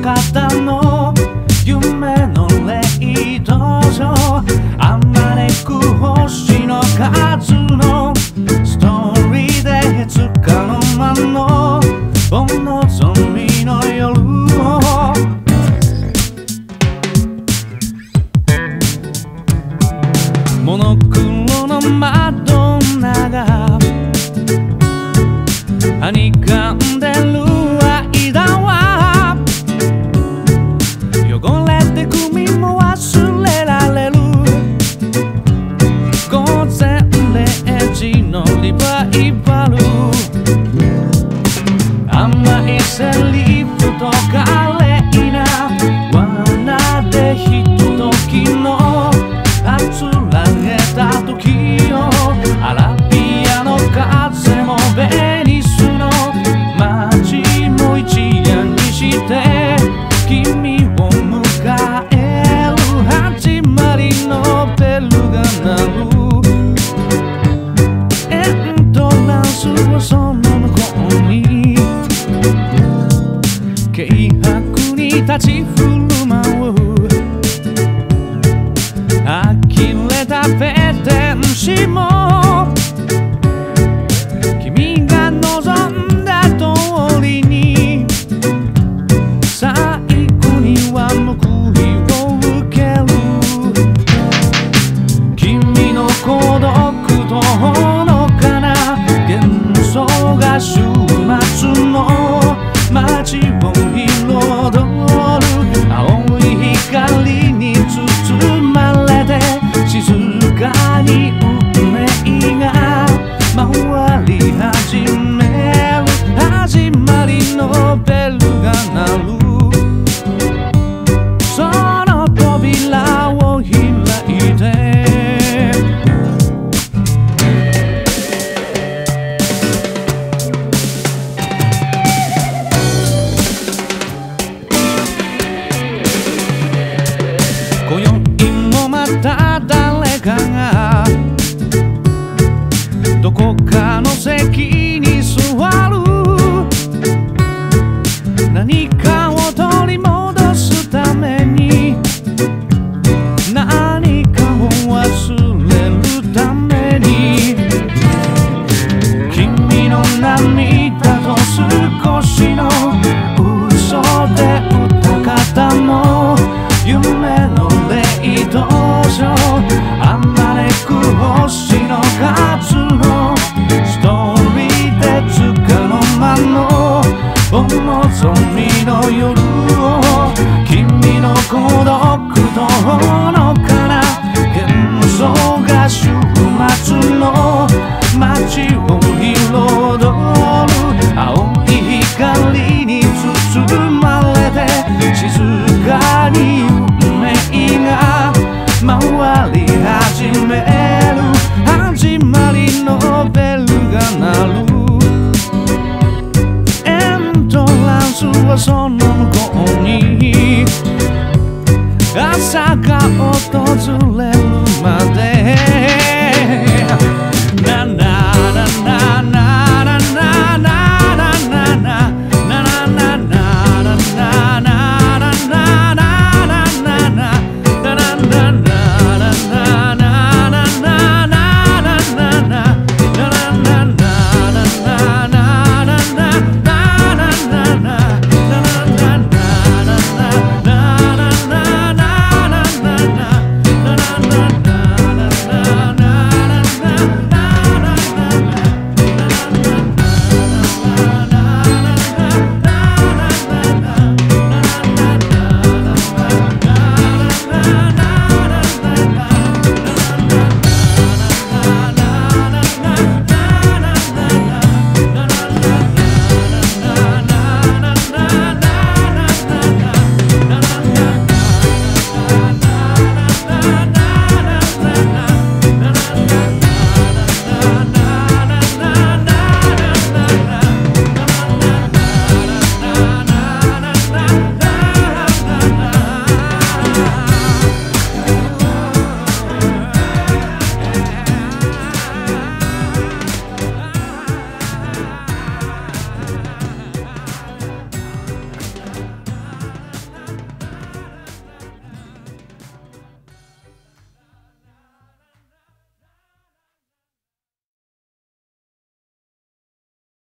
方の。夢のレイド上あまねく星の数の。ストーリーでつかの間の。お望みの夜を。モノクロのマドンナが何か di Palu. Ama Isali 食べ天使も君が望んだ通りに最後には報いを受ける。君の孤独とほのかな幻想が主かがどこかの席に座る。何かを取り戻すために。何かを忘れるために。君の涙 to